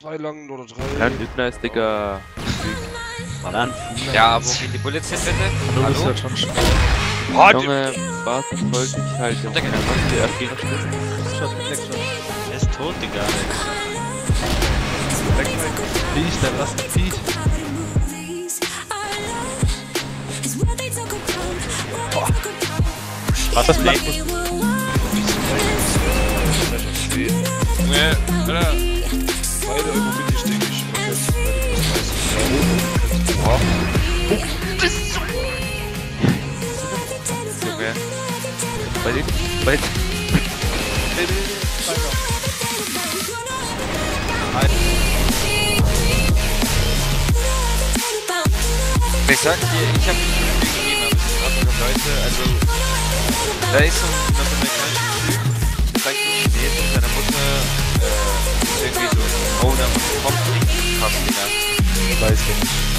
Zwei lang oder drei. Ja, Lübner ist Digga. Bananen. Ja, wo geht die Bullets hin, bitte? Du bist Hallo? halt schon schnell. Oh, Junge, warte, folgt mich halt, Junge. Der? Er ist tot, Digga. Peach, der lass mich Peach. Was das Blake? Nee, Alter. Junge. Bei den, bei den, Ich sag dir, ich hab nicht viel gegeben, aber es sind andere Leute, also. Da ist so ein nordamerikanischer Typ, der zeigt so Chinesen, seine Mutter, äh, ist irgendwie so ein Owner von einem Hopfling, krass, Digga. Weiß ich nicht.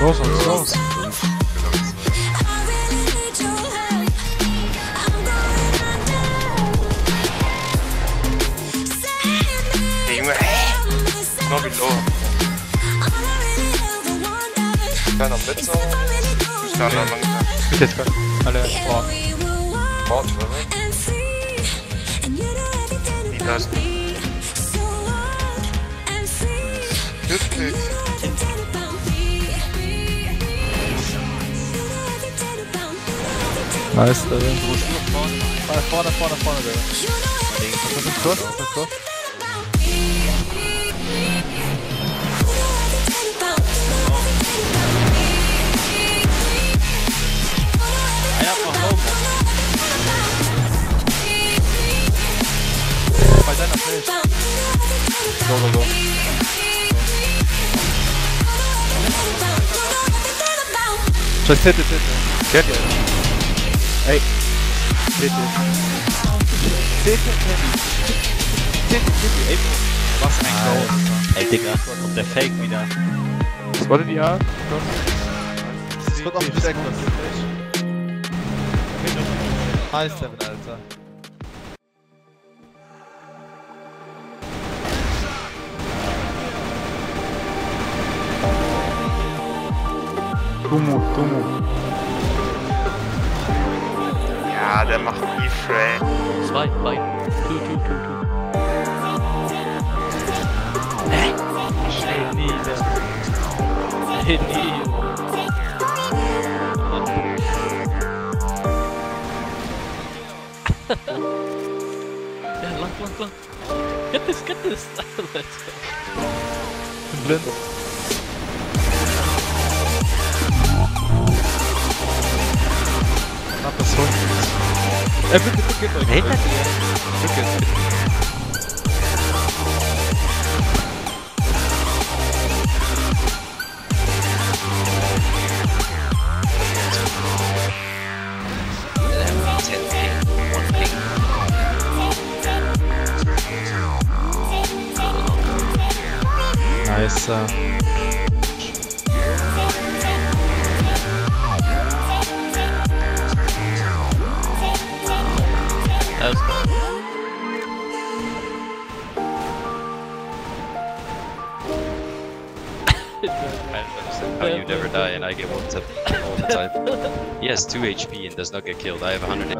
Los, los, los. Der Junge, hä? Noch wie low. Kleiner Blitzer. Kleiner Mann. Bitte jetzt gerade alle Ort. Ort, Nice, tá vendo? Para fora, fora, fora, velho. Acertou, acertou. Faz aí na frente. Go, go, go. Só 70, 70. Né? Quer? Ey. Titte. Titte, Titte. Titte, Titte. Ey, Was ein Go. Ey, Digga, kommt der Fake wieder. Spottet ihr A? Das wird auch nicht weg. Nice, Seven, Alter. Tumu, Tumu. Ja, der macht E-Frame. Zwei, zwei. Tu, tu, tu, tu. Hä? Ey, nie, Ey, nie. Ja, lang, lang, lang. Get this, get this. Let's go. Blind. Öpür öpür git oyna. Öpür git. Nice. Uh... Alles. How you never die and I get one tap all the time. He has 2 HP and does not get killed. I have 100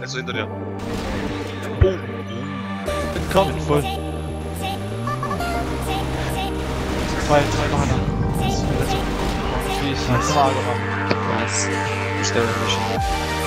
Also hinter dir. Bin kommen. Voll. Zwei, Nice. Nice.